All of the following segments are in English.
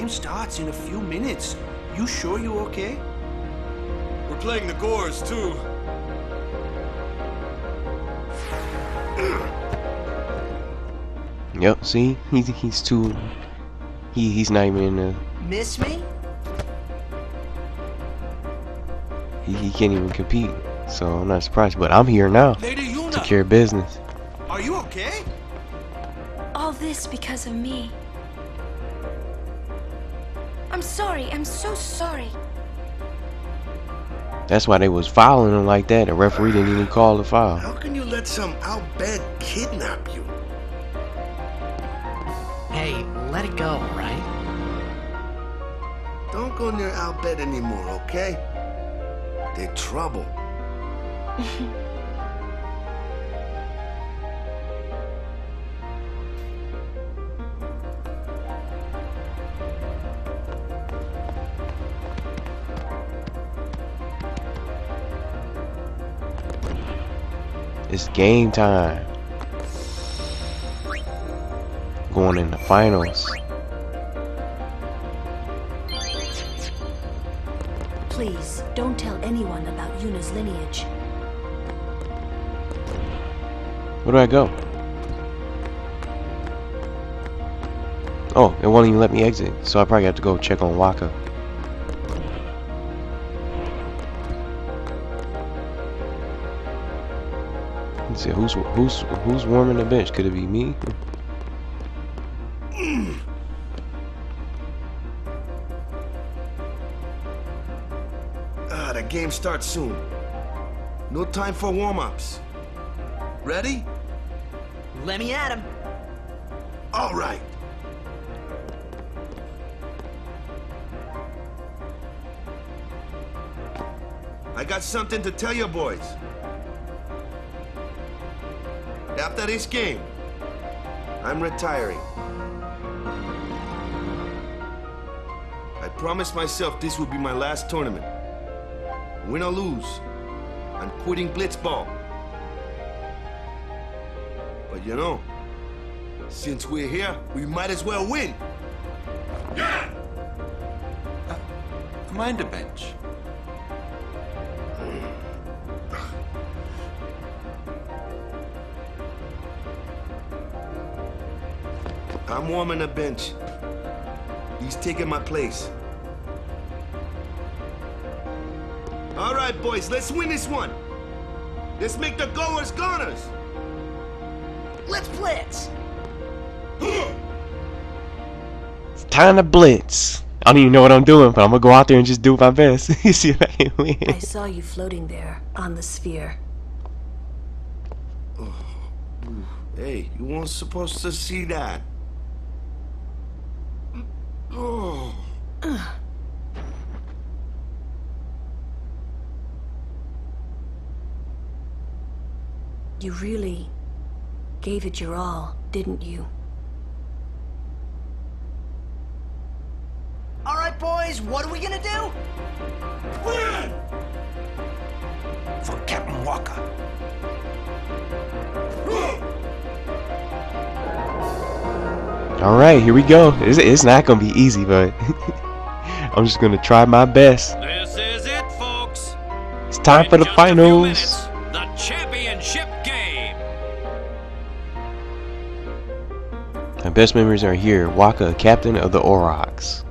game starts in a few minutes. You sure you're okay? We're playing the Goers, too. Yep, see? He's he's too he he's not even in the Miss me? he, he can't even compete. So I'm not surprised. But I'm here now. Lady Yuna, Took care of business. are you okay? All this because of me. I'm sorry. I'm so sorry. That's why they was fouling him like that. The referee didn't even call the foul. How can you let some Al Bhed kidnap you? Hey, let it go, right? Don't go near Al Bhed anymore, okay? They're trouble. It's game time. Going in the finals. Please, don't tell anyone about Yuna's lineage. Where do I go? Oh, it won't even let me exit, so I probably have to go check on Wakka. Let's who's who's who's warming the bench. Could it be me? Ah, the game starts soon. No time for warm-ups. Ready? Let me at him. All right. I got something to tell you boys. After this game, I'm retiring. I promised myself this would be my last tournament. Win or lose, I'm quitting Blitzball. But you know, since we're here, we might as well win. Yeah. Uh, mind a bench. I'm warming the bench. He's taking my place. All right, boys, let's win this one. Let's make the goers goners. Let's blitz. It's time to blitz. I don't even know what I'm doing, but I'm gonna go out there and just do my best. See if I can win. I saw you floating there on the sphere. Oh, hey, you weren't supposed to see that. Oh. You really gave it your all, didn't you? All right, boys, what are we gonna do? Win! For Captain Wakka. All right, here we go. It's, it's not gonna be easy, but I'm just gonna try my best. This is it, folks. It's time for the just a few finals. My best memories are here. Wakka, captain of the Aurochs.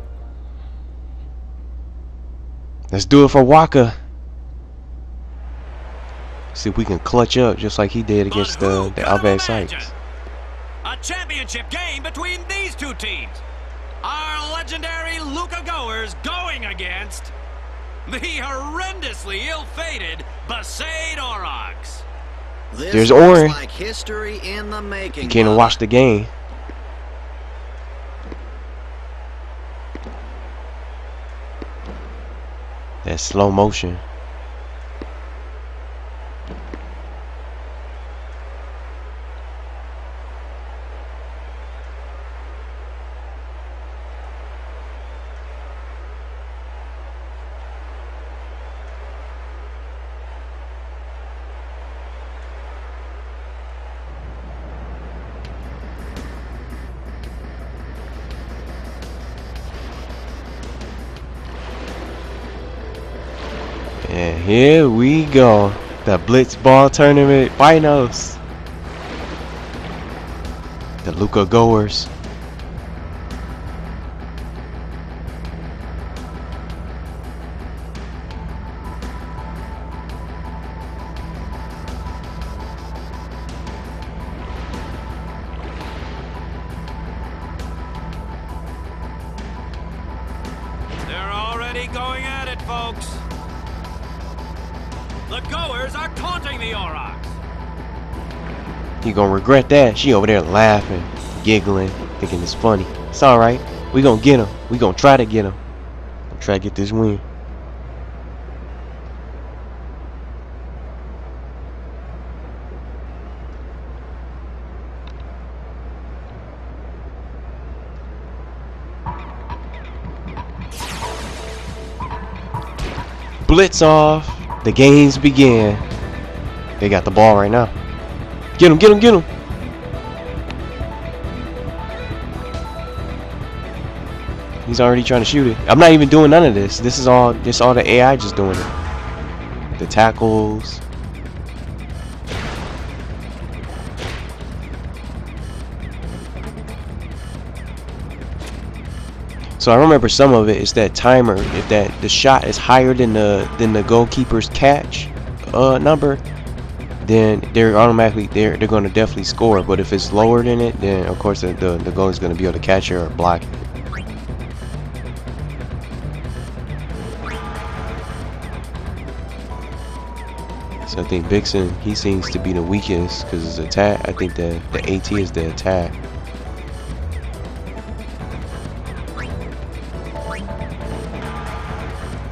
Let's do it for Wakka. See if we can clutch up just like he did against But who uh, the could Al Bhed Psyches. A championship game between these two teams. Our legendary Luca Goers going against the horrendously ill-fated Besaid Aurochs. There's Auron. like history in the making. You can't watch the game. That slow motion. Here we go. The Blitz Ball Tournament Finals. The Luca Goers. Gonna regret that. She over there laughing, giggling, thinking it's funny. It's alright. We gonna get him. We gonna try to get him. Try to get this win. Blitz off. The games begin. They got the ball right now. Get him, get him, get him. He's already trying to shoot it. I'm not even doing none of this. This is all just all the AI just doing it. The tackles. So I remember some of it is that timer. If that the shot is higher than the than the goalkeeper's catch uh, number, then they're automatically they're they're going to definitely score. But if it's lower than it, then of course the the, the goal is going to be able to catch it or block it. So I think Vixen he seems to be the weakest because his attack. I think the the AT is the attack.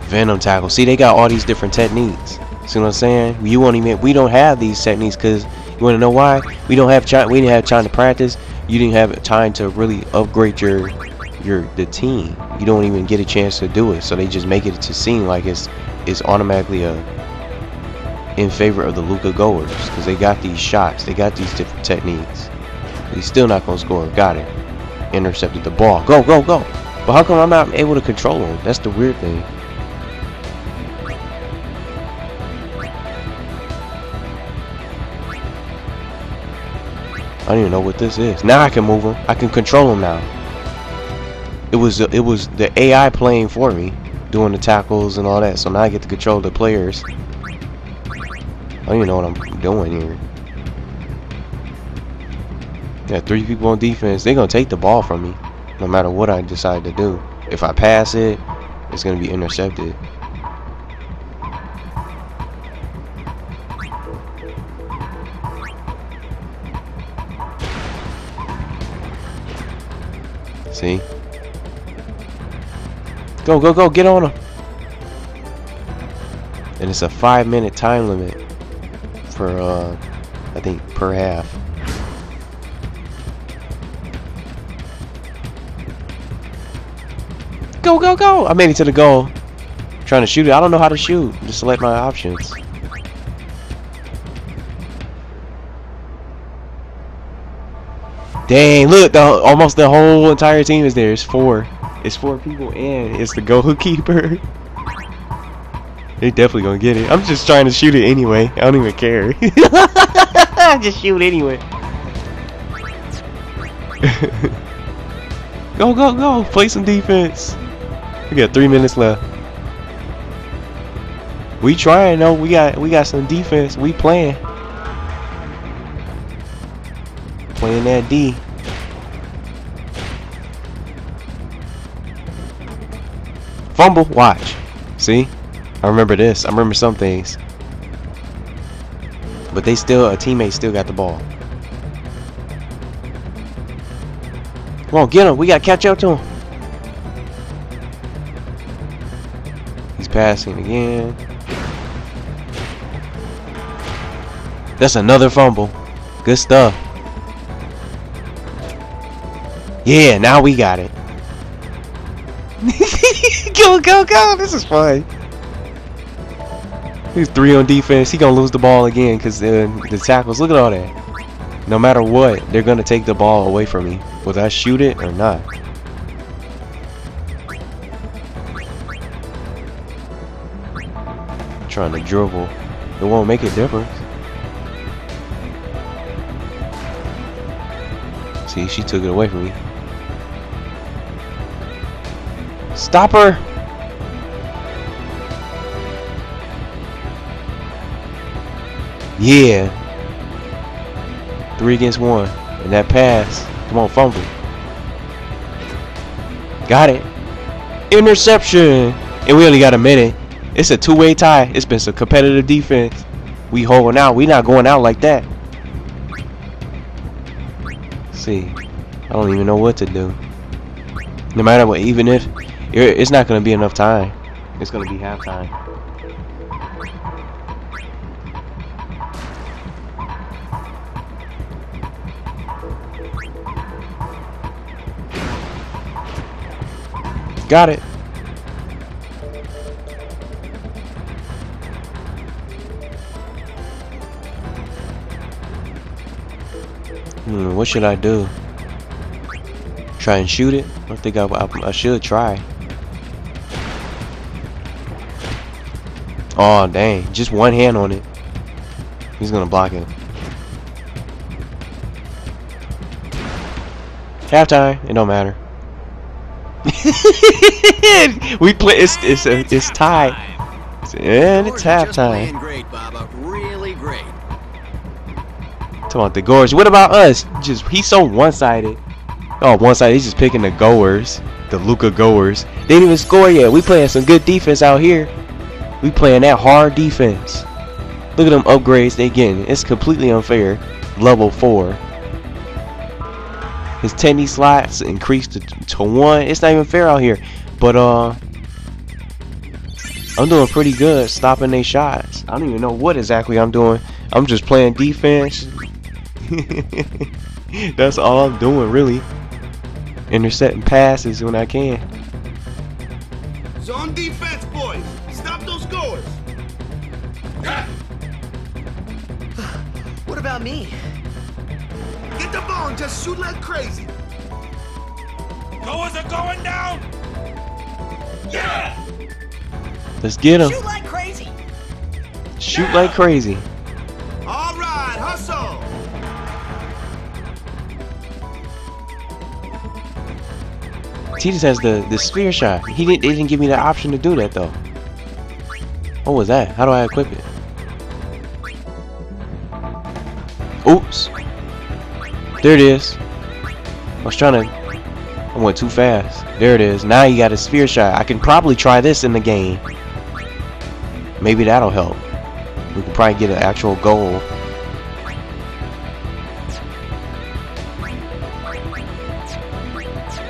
Venom tackle. See, they got all these different techniques. See what I'm saying? You won't even. We don't have these techniques because you want to know why? We don't have time. We didn't have time to practice. You didn't have time to really upgrade your your the team. You don't even get a chance to do it. So they just make it to seem like it's it's automatically a in favor of the Luca goers because they got these shots. They got these different techniques. He's still not gonna score. Got it. Intercepted the ball. Go go go. But how come I'm not able to control him? That's the weird thing. I don't even know what this is. Now I can move him. I can control him now. It was it was the AI playing for me, doing the tackles and all that. So now I get to control the players. I don't even know what I'm doing here. Yeah, three people on defense. They're gonna take the ball from me, no matter what I decide to do. If I pass it, it's gonna be intercepted. See? Go, go, go, get on him. And it's a five minute time limit for, uh, I think, per half. Go, go, go! I made it to the goal. Trying to shoot it. I don't know how to shoot. Just select my options. Dang, look, the, almost the whole entire team is there. It's four. It's four people and it's the goalkeeper. They're definitely gonna get it. I'm just trying to shoot it anyway. I don't even care. Just shoot anyway. go, go, go. Play some defense. We got three minutes left. We trying though. We got we got some defense. We playing. Playing that D. Fumble. Watch. See? I remember this. I remember some things. But they still, a teammate still got the ball. Come on, get him. We got to catch up to him. He's passing again. That's another fumble. Good stuff. Yeah, now we got it. go, go, go. This is fun. He's three on defense. He gonna lose the ball again because the the tackles. Look at all that. No matter what, they're gonna take the ball away from me, whether I shoot it or not. trying to dribble. It won't make a difference. See, she took it away from me. Stop her! Yeah. Three against one. And that pass. Come on, fumble. Got it. Interception. And we only got a minute. It's a two-way tie. It's been some competitive defense. We holding out. We not going out like that. see. I don't even know what to do. No matter what, even if it's not going to be enough time. It's going to be halftime. Got it. Hmm, what should I do? Try and shoot it? I think I, I, I should try. Oh, dang. Just one hand on it. He's gonna block it. Halftime. It don't matter. we play. It's it's a, it's tied. And it's halftime. great, Bobba. Really great. Talking about the goers. What about us? Just he's so one-sided. Oh, one-sided. He's just picking the goers, the Luca goers. They didn't even score yet. We playing some good defense out here. We playing that hard defense. Look at them upgrades they getting. It's completely unfair. Level four. His tendy slots increased to, to one. It's not even fair out here. But uh I'm doing pretty good stopping their shots. I don't even know what exactly I'm doing. I'm just playing defense. That's all I'm doing really. Intercepting passes when I can. Zone defense, boys. Stop those goers. What about me? Get the ball and just shoot like crazy. Goers are going down. Yeah. Let's get him. Shoot like crazy. Shoot like crazy. Tidus has the the sphere shot. He didn't. They didn't give me the option to do that though. What was that? How do I equip it? Oops. There it is. I was trying to. I went too fast. There it is. Now you got a sphere shot. I can probably try this in the game. Maybe that'll help. We can probably get an actual goal.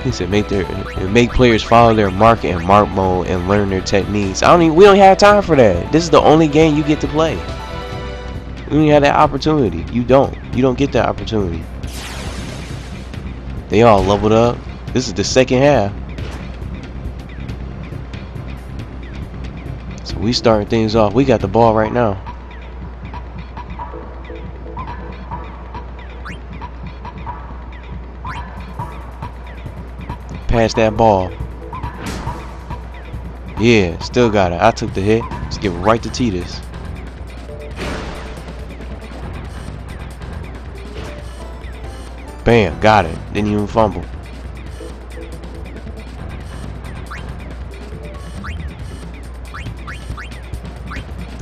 He said make their make players follow their mark and mark mode and learn their techniques. I don't even we don't have time for that. This is the only game you get to play. You don't have that opportunity. You don't. You don't get that opportunity. They all leveled up. This is the second half. So we starting things off. We got the ball right now. Pass that ball. Yeah, still got it. I took the hit. Let's give it right to Tidus. Bam, got it. Didn't even fumble.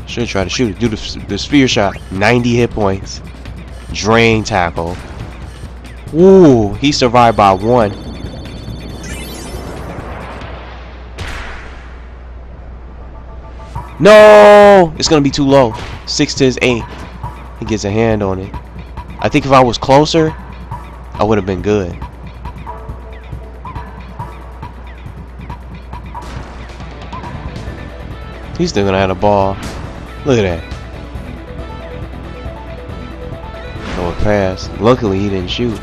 Should try to shoot it. Do the, the sphere shot. 90 hit points. Drain tackle. Ooh, he survived by one. No! It's gonna be too low. Six to his eight. He gets a hand on it. I think if I was closer, I would have been good. He's still gonna have the ball. Look at that. No pass. Luckily he didn't shoot.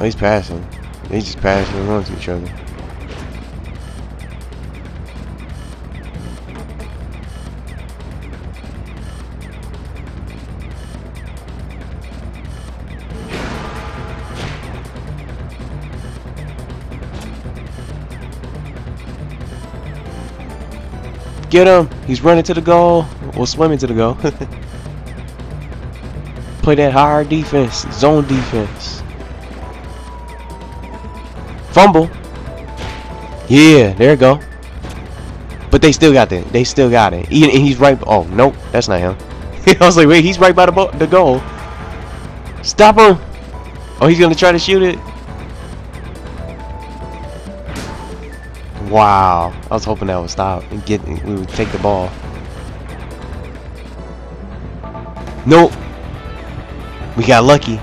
Oh, he's passing. They just passing around to each other. Get him! He's running to the goal, or swimming to the goal. Play that hard defense, zone defense. Fumble. Yeah, there you go. But they still got it. They still got it. He, he's right. Oh, nope. That's not him. I was like, wait, he's right by the, the goal. Stop him. Oh, he's going to try to shoot it. Wow. I was hoping that would stop and get we would take the ball. Nope. We got lucky.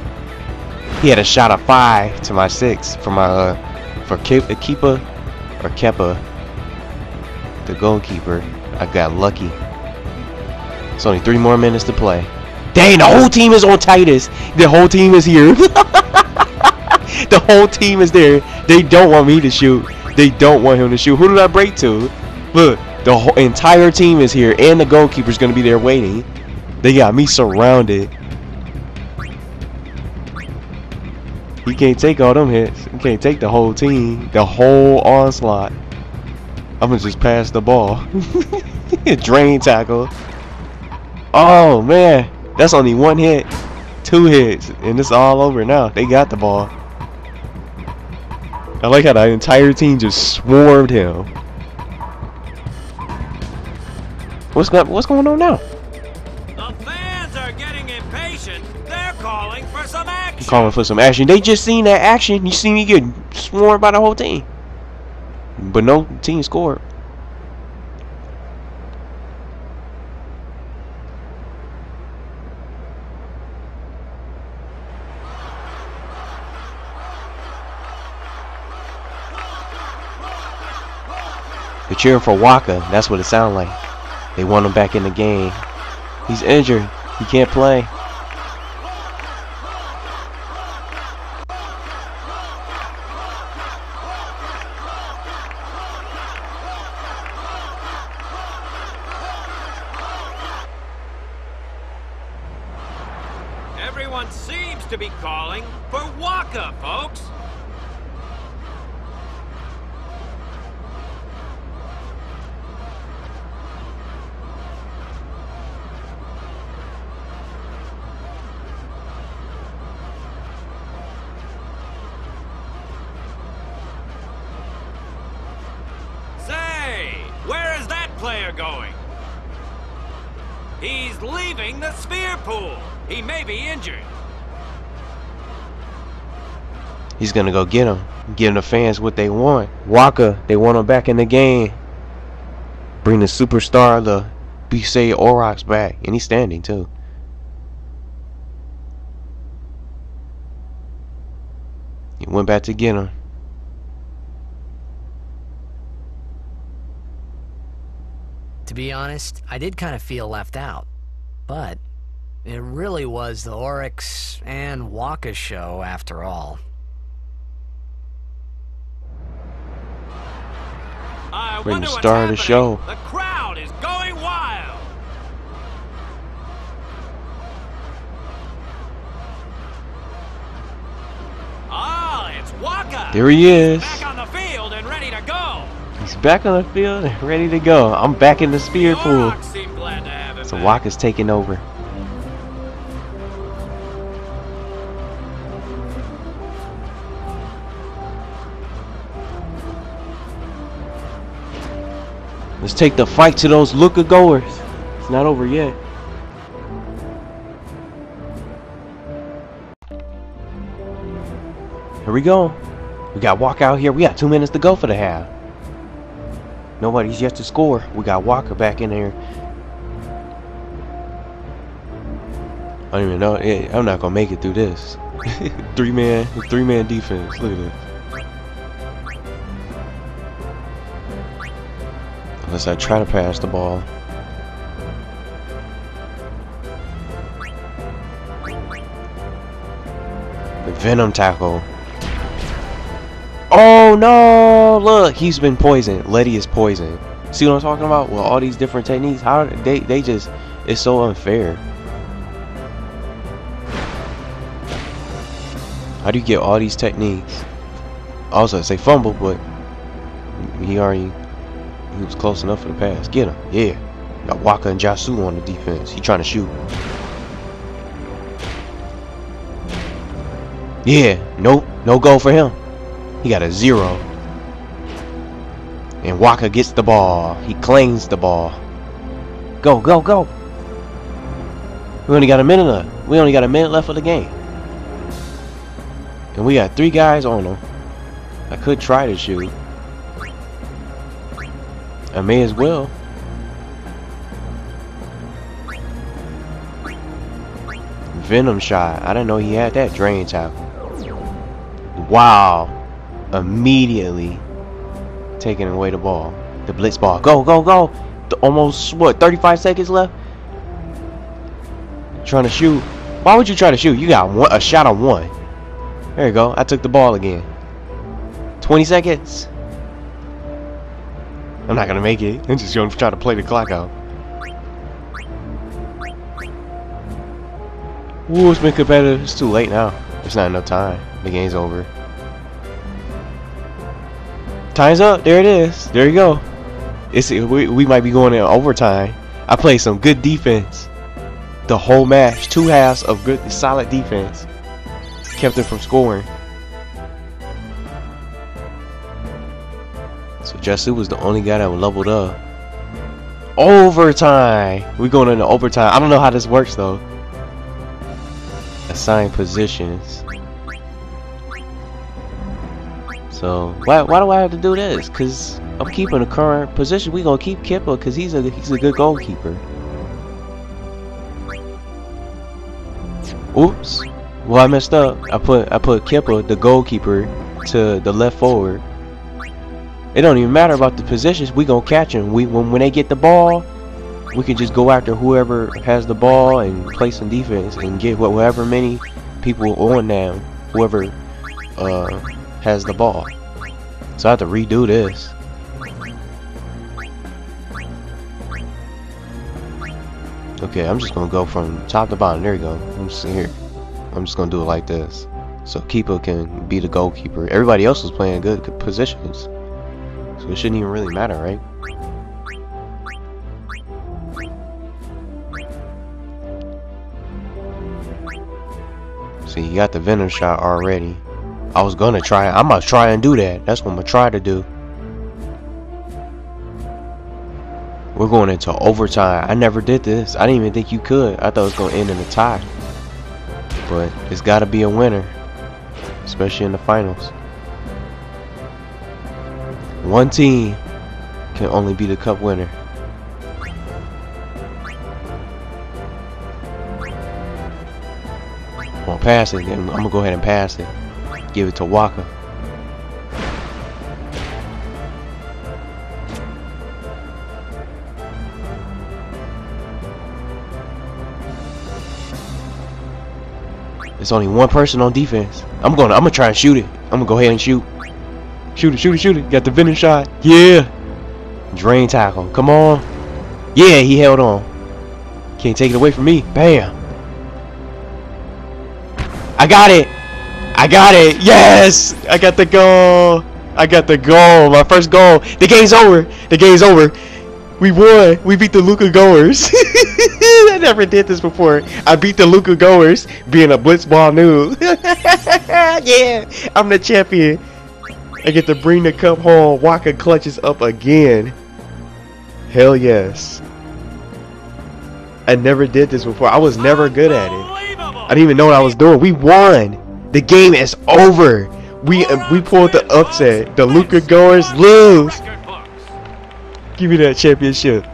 He had a shot of five to my six for my uh for keep, keeper or Keepa, the goalkeeper. I got lucky. It's only three more minutes to play. Dang, the whole team is on Tidus. The whole team is here. the whole team is there. They don't want me to shoot. They don't want him to shoot. Who did I break to? Look, the whole entire team is here, and the goalkeeper's gonna be there waiting. They got me surrounded. He can't take all them hits. He can't take the whole team, the whole onslaught. I'm gonna just pass the ball. Drain tackle. Oh man, that's only one hit, two hits, and it's all over now. They got the ball. I like how the entire team just swarmed him. What's got what's going on now? Calling for some action. They just seen that action. You see me get swarmed by the whole team. But no team scored. They're cheering for Wakka. That's what it sounds like. They want him back in the game. He's injured. He can't play. He's gonna go get him. Give the fans what they want. Wakka, they want him back in the game. Bring the superstar, the Besaid Aurochs back. And he's standing too. He went back to get him. To be honest, I did kind of feel left out. But it really was the Aurochs and Wakka show after all. I the star of the show. The crowd is going wild. Ah, it's Wakka. There he is. Back on the field and ready to go. He's back on the field and ready to go. I'm back in the spear The pool. Glad to have him So. Wakka's taking over. Let's take the fight to those Luca Goers. It's not over yet. Here we go. We got Wakka out here. We got two minutes to go for the half. Nobody's yet to score. We got Wakka back in here. I don't even know. I'm not gonna make it through this. three man, three man defense. Look at this. Unless I try to pass the ball. The Venom tackle. Oh no! Look, he's been poisoned. Letty is poisoned. See what I'm talking about? With all these different techniques, how they they just it's so unfair. How do you get all these techniques? Also, say fumble, but he already He was close enough for the pass. Get him. Yeah. Got Wakka and Jassu on the defense. He trying to shoot. Yeah. Nope. No goal for him. He got a zero. And Wakka gets the ball. He claims the ball. Go, go, go. We only got a minute left. We only got a minute left of the game. And we got three guys on him. I could try to shoot. I may as well. Venom shot. I didn't know he had that drain tackle. Wow. Immediately taking away the ball. The blitz ball. Go, go, go. The almost, what, 35 seconds left? Trying to shoot. Why would you try to shoot? You got one, a shot on one. There you go. I took the ball again. 20 seconds. I'm not gonna make it. I'm just gonna try to play the clock out. Ooh, it's been competitive. It's too late now. There's not enough time. The game's over. Time's up. There it is. There you go. It's we, we might be going in overtime. I played some good defense. The whole match, two halves of good, solid defense, kept them from scoring. Jassu was the only guy that leveled up. Overtime. We're going into overtime. I don't know how this works though. Assign positions. So why why do I have to do this? Cause I'm keeping the current position. We gonna keep Keepa because he's a he's a good goalkeeper. Oops. Well I messed up. I put I put Keepa, the goalkeeper, to the left forward. It don't even matter about the positions. We gonna catch them. We when when they get the ball, we can just go after whoever has the ball and play some defense and get whatever many people on them. Whoever uh, has the ball. So I have to redo this. Okay, I'm just gonna go from top to bottom. There you go. I'm just here. I'm just gonna do it like this. So keeper can be the goalkeeper. Everybody else is playing good positions. It shouldn't even really matter, right? See, you got the venom shot already. I was gonna try I'm gonna try and do that. That's what I'm gonna try to do. We're going into overtime. I never did this. I didn't even think you could. I thought it was gonna end in a tie. But it's gotta be a winner. Especially in the finals. One team can only be the cup winner. On, pass it. I'm gonna go ahead and pass it. Give it to Wakka. There's only one person on defense. I'm gonna I'm gonna try and shoot it. I'm gonna go ahead and shoot. Shoot it, shoot it, shoot it. Got the venom shot. Yeah. Drain tackle. Come on. Yeah, he held on. Can't take it away from me. Bam. I got it. I got it. Yes. I got the goal. I got the goal. My first goal. The game's over. The game's over. We won. We beat the Luca Goers. I never did this before. I beat the Luca Goers being a blitzball noob. yeah. I'm the champion. I get to bring the cup home. Wakka clutches up again. Hell yes. I never did this before. I was never good at it. I didn't even know what I was doing. We won. The game is over. We uh, we pulled the upset. The Luca Goers lose. Give me that championship.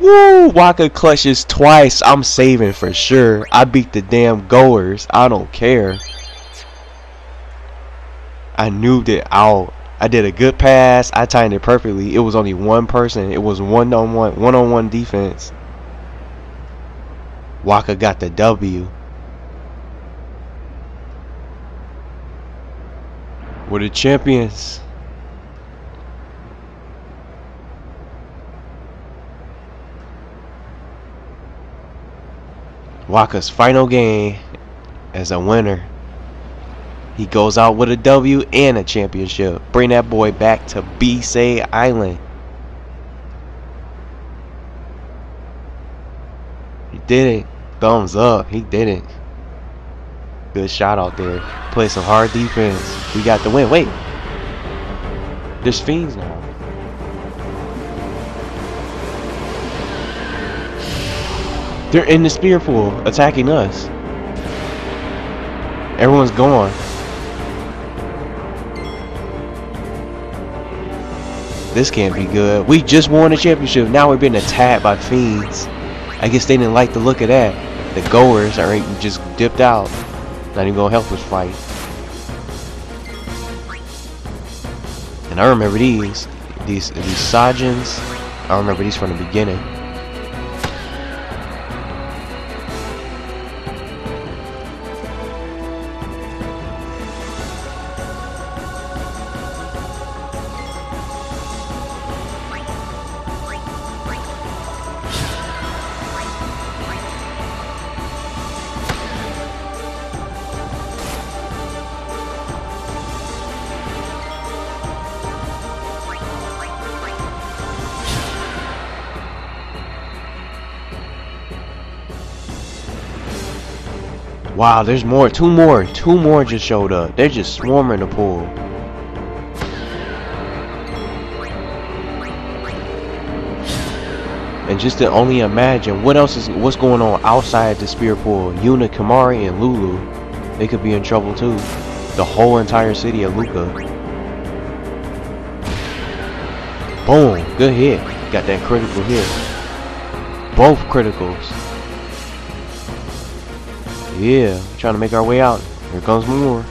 Woo! Wakka clutches twice. I'm saving for sure. I beat the damn goers. I don't care. I nuked it out. I did a good pass. I timed it perfectly. It was only one person. It was one on one, one on one defense. Wakka got the W. We're the champions. Wakka's final game as a winner. He goes out with a W and a championship. Bring that boy back to Besaid Island. He did it. Thumbs up. He did it. Good shot out there. Play some hard defense. We got the win. Wait. There's fiends now. They're in the sphere pool attacking us. Everyone's gone. This can't be good. We just won the championship. Now we're being attacked by fiends. I guess they didn't like the look of that. The goers are just dipped out. Not even gonna help us fight. And I remember these. These these Sahagins. I remember these from the beginning. Wow, there's more. Two more. Two more just showed up. They're just swarming the pool. And just to only imagine what else is what's going on outside the sphere pool. Yuna, Kimahri, and Lulu. They could be in trouble too. The whole entire city of Luca. Boom. Good hit. Got that critical hit. Both criticals. Yeah, trying to make our way out. Here comes more.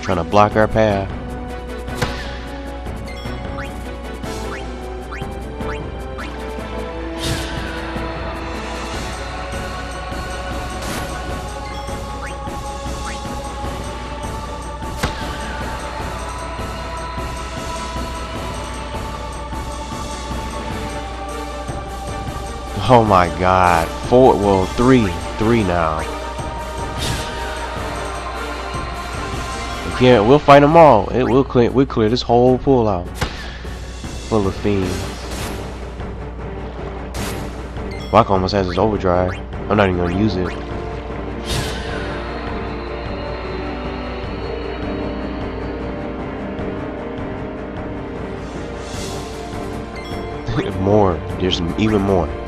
Trying to block our path. Oh my god. Four, well, three. Three now. Can't, we'll fight them all. It will clear, we'll clear this whole pool out. Full of fiends. Block almost has his overdrive. I'm not even gonna use it. more. There's even more.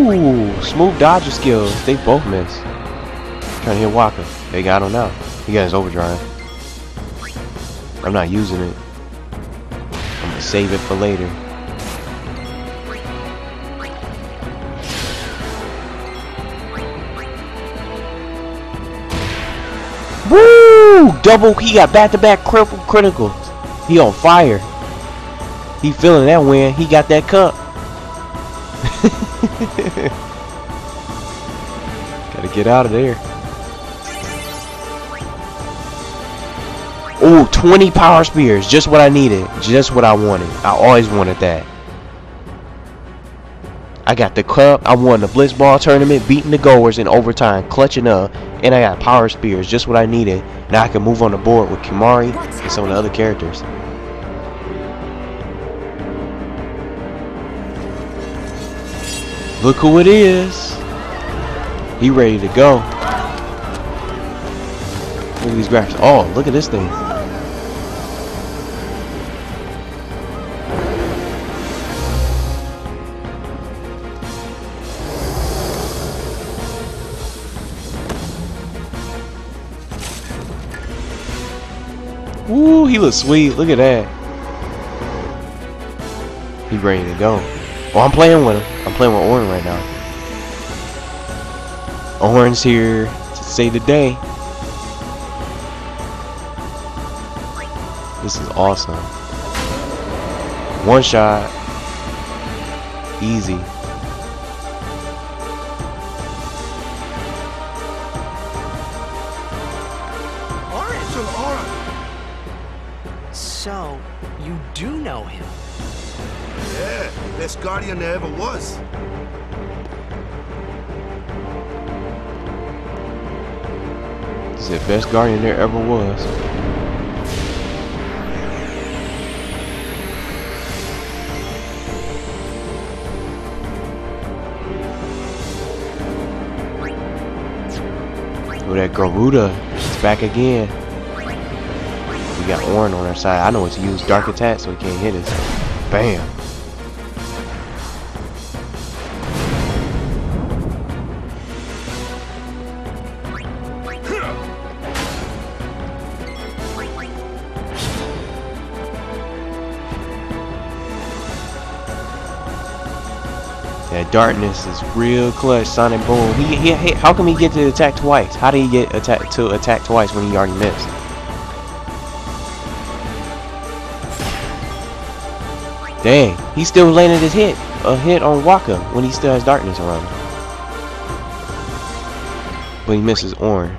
Woo! Smooth dodger skills. They both miss. Trying to hit Wakka. They got him now. He got his overdrive. I'm not using it. I'm gonna save it for later. Woo! Double. He got back-to-back critical criticals. He on fire. He feeling that win. He got that cup. Gotta get out of there. Oh, 20 power spheres. Just what I needed. Just what I wanted. I always wanted that. I got the cup. I won the Blitzball tournament, beating the goers in overtime, clutching up, and I got power spheres. Just what I needed. Now I can move on the board with Kimahri and some of the other characters. Look who it is. He ready to go. Look at these graphics. Oh, look at this thing. Ooh, he looks sweet. Look at that. He ready to go. Oh, I'm playing with him. I'm playing with Auron right now. Auron's here to save the day. This is awesome. One shot. Easy. Guardian there ever was. He's the best guardian there ever was. Oh, that Garuda is back again. We got Auron on our side. I know it's used dark attack so he can't hit us. Bam. Darkness is real clutch. Sonic Boom. He, he, he, how come he get to attack twice? How did he get attack to attack twice when he already missed? Dang, he still landed his hit, a hit on Wakka when he still has darkness around him. But he misses Auron.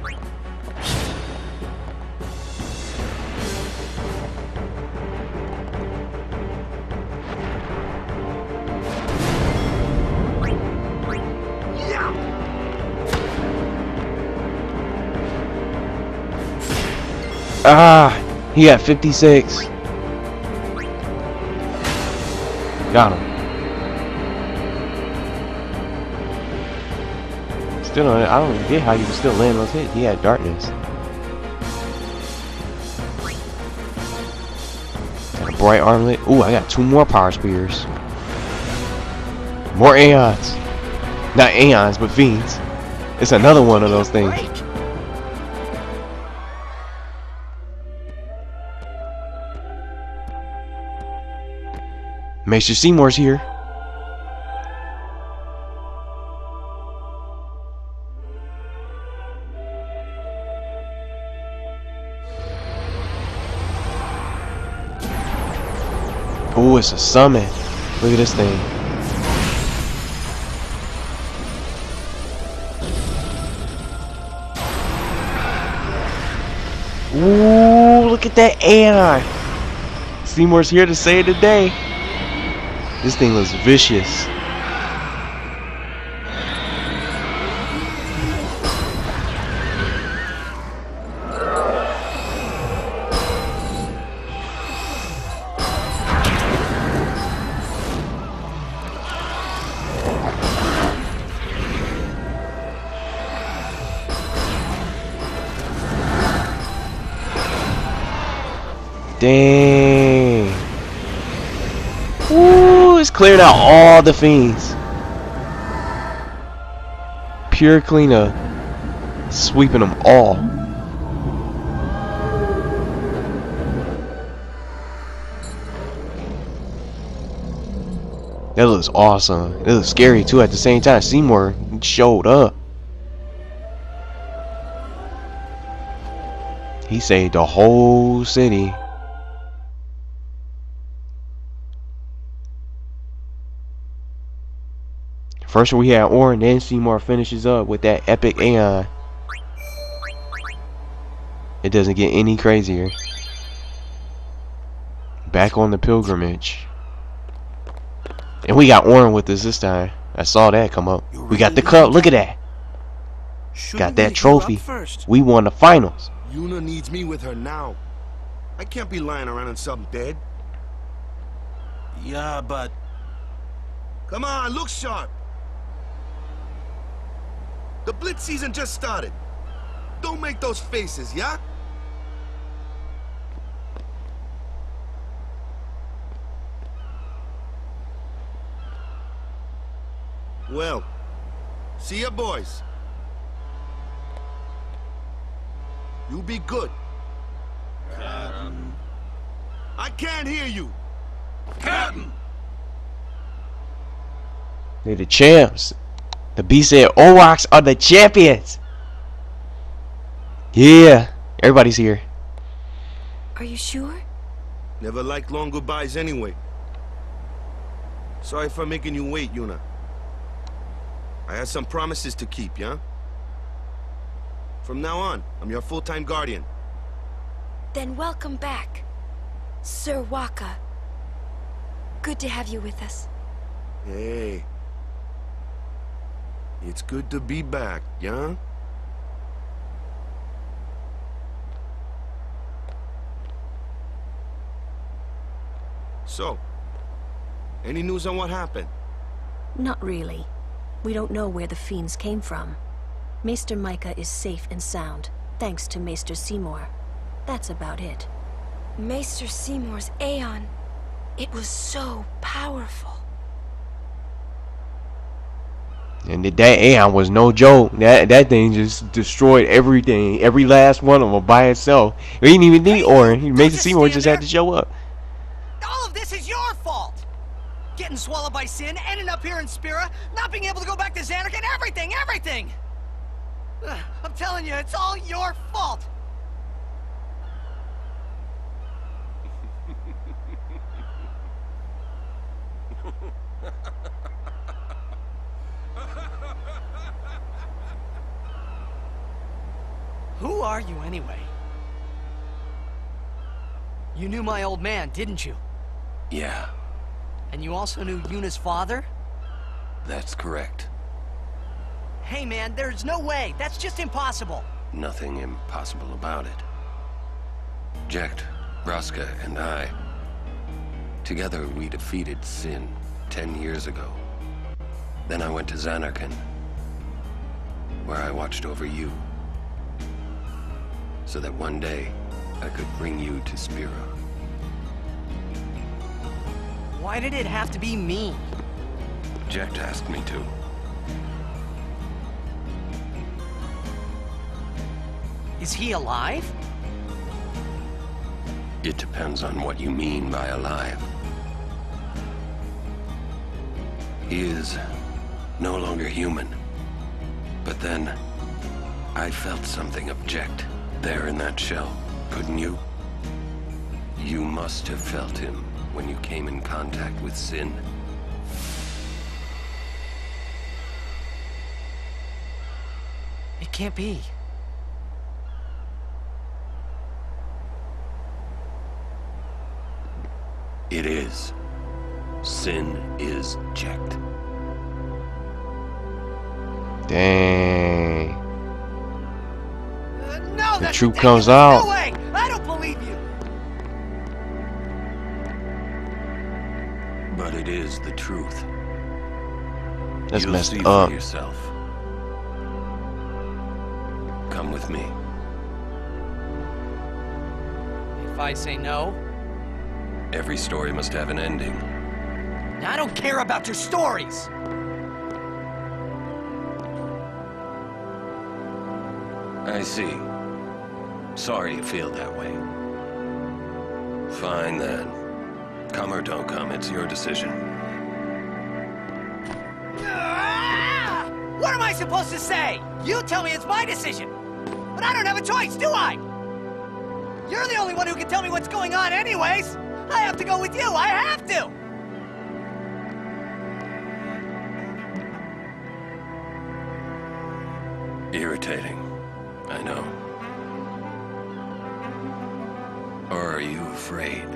Ah, he got 56. Got him. Still, I don't get how you can still land those hits. He had darkness. Got a bright armlet. Ooh, I got two more power spheres. More aeons. Not aeons, but fiends. It's another one of those things. Maester Seymour's here. Oh, it's a summon. Look at this thing. Ooh, look at that AI. Seymour's here to save the day. This thing looks vicious. Cleared out all the fiends. Pure cleanup. Sweeping them all. That looks awesome. It looks scary too at the same time. Seymour showed up. He saved the whole city. First we had Auron, then Seymour finishes up with that epic Aeon. It doesn't get any crazier. Back on the pilgrimage. And we got Auron with us this time. I saw that come up. We got the cup. Look at that? Got that trophy. first? We won the finals. Yuna needs me with her now. I can't be lying around in something dead. Yeah, but Come on, look sharp. The Blitz season just started. Don't make those faces, yeah? Well, see ya, boys. You be good. Captain. I can't hear you. Captain! They're the champs. The Besaid Aurochs are the champions. Yeah. Everybody's here. Are you sure? Never liked long goodbyes anyway. Sorry for making you wait, Yuna. I had some promises to keep, yeah? From now on, I'm your full-time guardian. Then welcome back, Sir Wakka. Good to have you with us. Hey. It's good to be back, yeah? So, any news on what happened? Not really. We don't know where the fiends came from. Maester Mika is safe and sound, thanks to Maester Seymour. That's about it. Maester Seymour's Aeon. It was so powerful. And that- Aeon was no joke. That that thing just destroyed everything, every last one of them by itself. We didn't even need Auron. He Mason just Seymour just had to show up. All of this is your fault! Getting swallowed by sin, ending up here in Spira, not being able to go back to Zanarkand, everything, everything! I'm telling you, it's all your fault! Are you anyway? You knew my old man, didn't you? Yeah, And you also knew Yuna's father? that's correct. Hey man, there's no way. That's just impossible. Nothing impossible about it. Jecht, Braska, and I. Together we defeated Sin ten years ago. Then I went to Zanarkand, where I watched over you. So that one day I could bring you to Spira. Why did it have to be me? Jecht asked me to. Is he alive? It depends on what you mean by alive. He is no longer human. But then, I felt something of Jecht there in that shell, couldn't you? You must have felt him when you came in contact with Sin. It can't be. It is. Sin is Jecht. Dang. The truth comes out. No way! I don't believe you. But it is the truth. That's You'll messed see up. for yourself. Come with me. If I say no, Every story must have an ending. I don't care about your stories. I see. Sorry you feel that way. Fine then. Come or don't come, it's your decision. What am I supposed to say? You tell me it's my decision. But I don't have a choice, do I? You're the only one who can tell me what's going on anyways. I have to go with you. I have to. Irritating. Afraid?